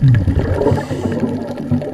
うん。